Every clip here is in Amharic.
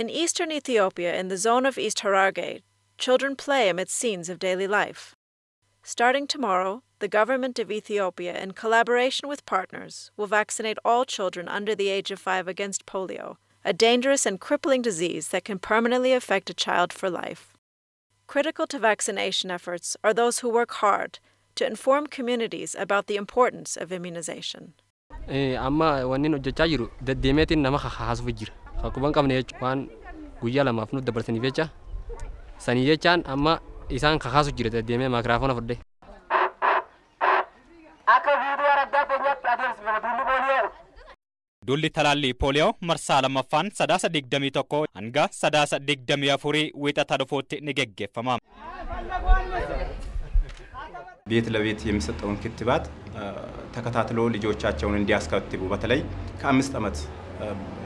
In eastern Ethiopia, in the zone of East Hararge, children play amid scenes of daily life. Starting tomorrow, the government of Ethiopia, in collaboration with partners, will vaccinate all children under the age of five against polio, a dangerous and crippling disease that can permanently affect a child for life. Critical to vaccination efforts are those who work hard to inform communities about the importance of immunization. amma wanni hojjechaa jiru deddeemeetiin nama haasuuf jira. Qubaan qabne jechuun waan guyyaa lamaaf nuti dabarsaniif jecha sanii jechaan amma isaan kakaasu jira deddeemee maakiraafoona fudhee. Dulli talaalli pooliyoo marsaa lammaffaan sadaasa digdamii tokko hanga sadaasa digdamii afurii wiixata dhufuutti ni geggeeffama. ቤት ለቤት የሚሰጠውን ክትባት ተከታትሎ ልጆቻቸውን እንዲያስከትቡ በተለይ ከአምስት ዓመት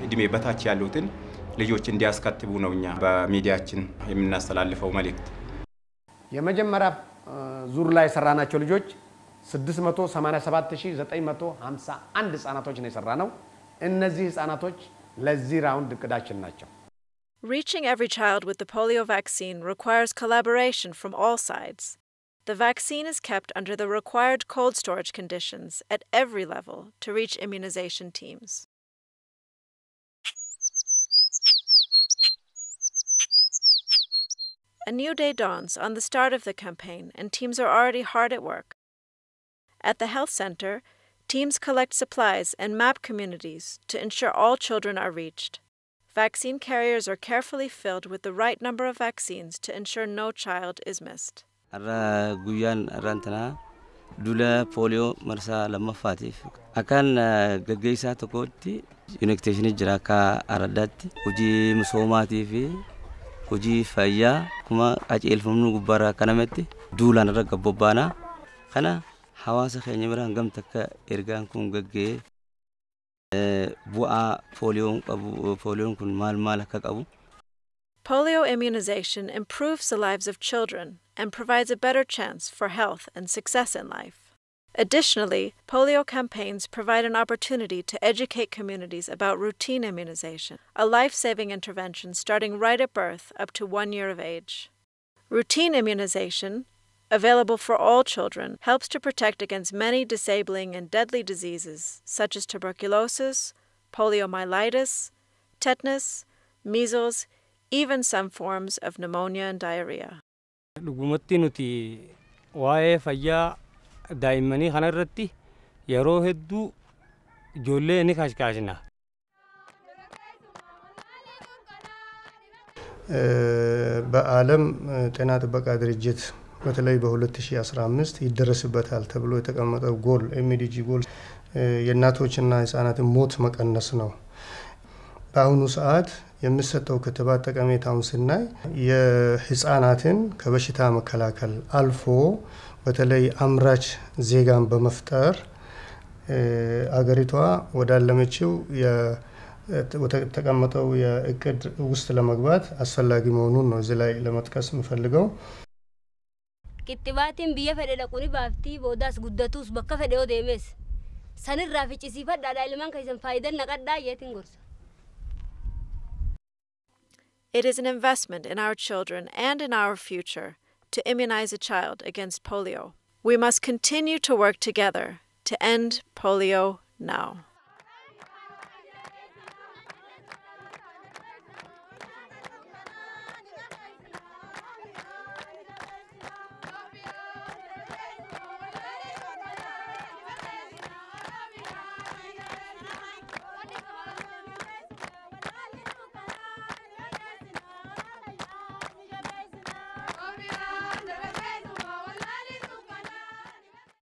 እድሜ በታች ያሉትን ልጆች እንዲያስከትቡ ነው እኛ በሚዲያችን የምናስተላልፈው መልእክት። የመጀመሪያ ዙር ላይ የሰራናቸው ልጆች 687951 ህጻናቶች ነው የሰራ ነው። እነዚህ ህጻናቶች ለዚህ ራውንድ እቅዳችን ናቸው። Reaching every child with the polio vaccine requires collaboration from all sides. The vaccine is kept under the required cold storage conditions at every level to reach immunization teams. A new day dawns on the start of the campaign, and teams are already hard at work. At the health center, teams collect supplies and map communities to ensure all children are reached. Vaccine carriers are carefully filled with the right number of vaccines to ensure no child is missed. Har'a guyyaan irraan tanaa lula pooliyoo marsaa lammaffaatiif akkaan eh, gaggeessaa tokkotti yuunekteeshinii jira akka araddaatti hojii misoomaatii fi hojii fayyaa akkuma qaceelfamnu gubbaarraa kanametti duulaan irra gabbobbaanaa kana hawaasa keenya biraan gamta akka ergaan kun gaggee eh, bu'aa pooliyoon eh, kun maal maal akka qabu Polio immunization improves the lives of children and provides a better chance for health and success in life. Additionally, polio campaigns provide an opportunity to educate communities about routine immunization, a life saving intervention starting right at birth up to one year of age. Routine immunization, available for all children, helps to protect against many disabling and deadly diseases such as tuberculosis, poliomyelitis, tetanus, measles, even some forms of pneumonia and diarrhea. dhugumatti nuti waa'ee fayyaa daa'immanii kanarratti yeroo hedduu ijoollee ni kashkaashna. በዓለም ጤና ጥበቃ ድርጅት በተለይ በ2015 ይደረስበታል ተብሎ የተቀመጠው ጎል ኤምዲጂ ጎል የእናቶችና ህጻናትን ሞት መቀነስ ነው። በአሁኑ ሰዓት የምሰጠው ክትባት ጠቀሜታውን ስናይ የህፃናትን ከበሽታ መከላከል አልፎ በተለይ አምራች ዜጋን በመፍጠር አገሪቷ ወዳለመችው ተቀመጠው የእቅድ ውስጥ ለመግባት አስፈላጊ መሆኑን ነው እዚህ ላይ ለመጥቀስ የምፈልገው። ክትባትን ብየ ፈደደ ቁኒ ባፍቲ ቦዳስ ጉደቱስ በከ ፈደዮ ደሜስ ሰንራ ፊጭ ሲፈዳዳ ኢልማን ከይሰን ፋይደን ነቀዳ የትን ጎርሳ It is an investment in our children and in our future to immunize a child against polio. We must continue to work together to end polio now.